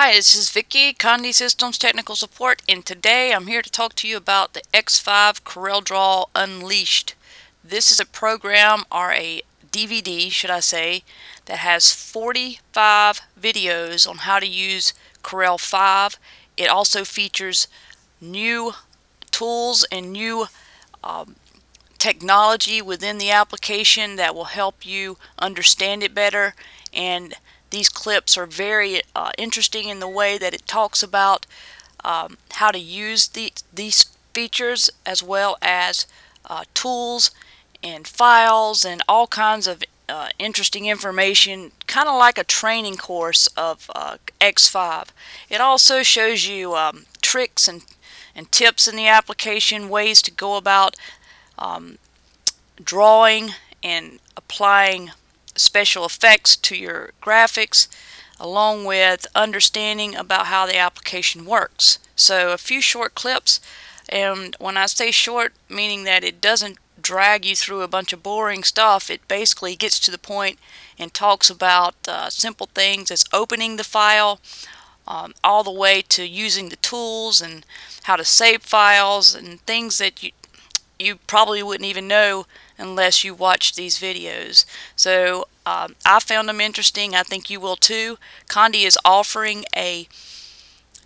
Hi, this is Vicky, Conde Systems Technical Support, and today I'm here to talk to you about the X5 CorelDRAW Unleashed. This is a program, or a DVD, should I say, that has 45 videos on how to use Corel 5. It also features new tools and new um, technology within the application that will help you understand it better and these clips are very uh, interesting in the way that it talks about um, how to use the, these features as well as uh, tools and files and all kinds of uh, interesting information, kind of like a training course of uh, X5. It also shows you um, tricks and, and tips in the application, ways to go about um, drawing and applying special effects to your graphics along with understanding about how the application works. So a few short clips and when I say short meaning that it doesn't drag you through a bunch of boring stuff it basically gets to the point and talks about uh, simple things as opening the file um, all the way to using the tools and how to save files and things that you you probably wouldn't even know unless you watch these videos. So um, I found them interesting. I think you will too. Conde is offering a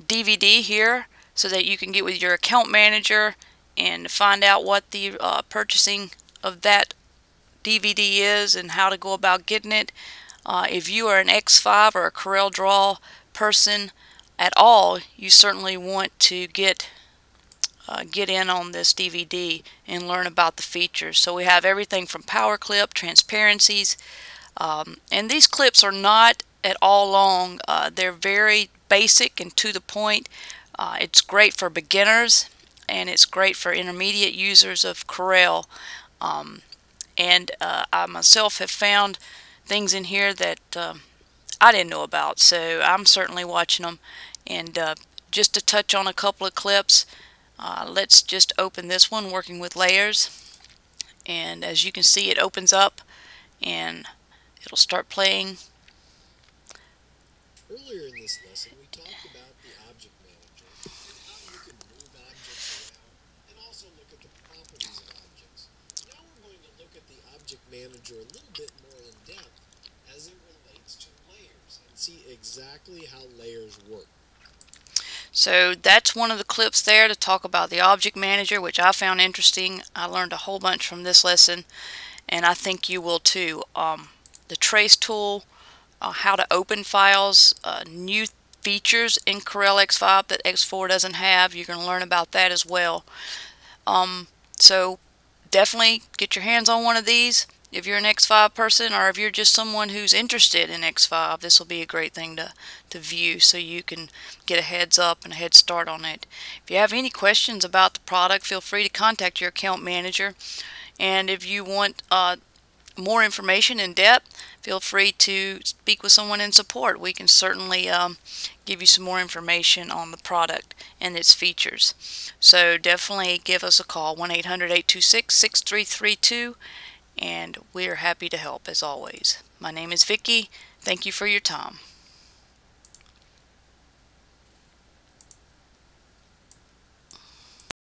DVD here so that you can get with your account manager and find out what the uh, purchasing of that DVD is and how to go about getting it. Uh, if you are an X5 or a CorelDRAW person at all, you certainly want to get uh, get in on this DVD and learn about the features. So we have everything from power clip, transparencies, um, and these clips are not at all long. Uh, they're very basic and to the point. Uh, it's great for beginners and it's great for intermediate users of Corel. Um, and uh, I myself have found things in here that uh, I didn't know about, so I'm certainly watching them. And uh, just to touch on a couple of clips, uh, let's just open this one working with layers and as you can see it opens up and it'll start playing. Earlier in this lesson we talked about the object manager and how you can move objects around and also look at the properties of objects. Now we're going to look at the object manager a little bit more in depth as it relates to layers and see exactly how layers work. So that's one of the clips there to talk about the object manager, which I found interesting. I learned a whole bunch from this lesson, and I think you will too. Um, the trace tool, uh, how to open files, uh, new features in Corel X5 that X4 doesn't have. You're going to learn about that as well. Um, so definitely get your hands on one of these if you're an X5 person or if you're just someone who's interested in X5, this will be a great thing to, to view so you can get a heads up and a head start on it. If you have any questions about the product, feel free to contact your account manager. And if you want uh, more information in depth, feel free to speak with someone in support. We can certainly um, give you some more information on the product and its features. So definitely give us a call, 1-800-826-6332 and we're happy to help as always. My name is Vicky. Thank you for your time.